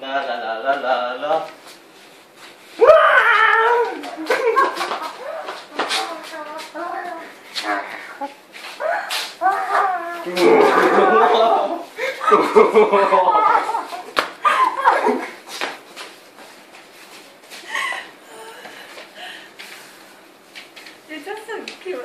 la la la la la la You're just so cute.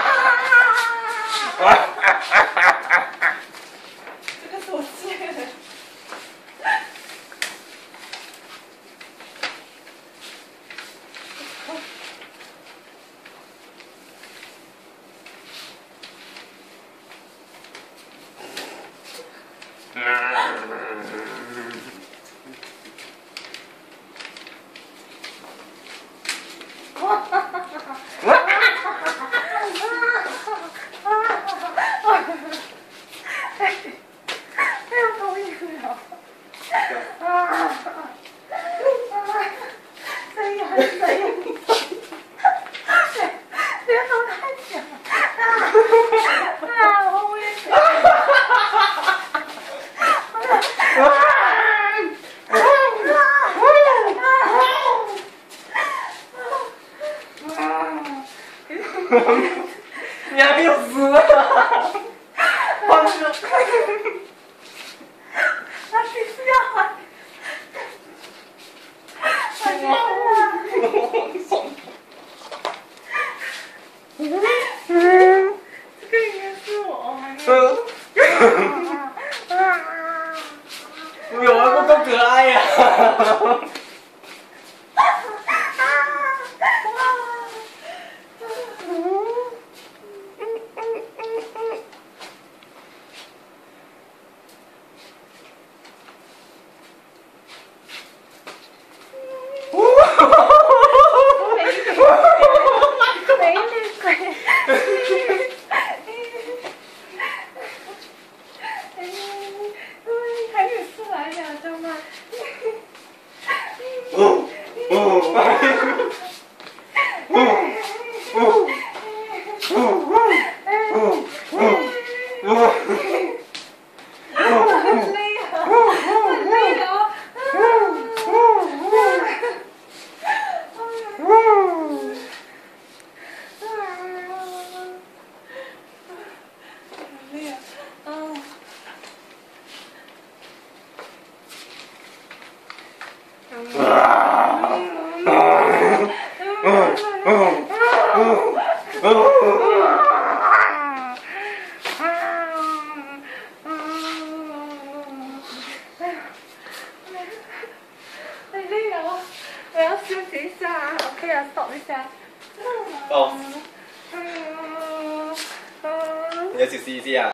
你还没有死啊！我操！Ừ. Nhiều ơi con cốc cửa ai à Thank you. Yeah. 我要休息一下，我可以要走一下。哦嗯嗯嗯。你要試試先啊！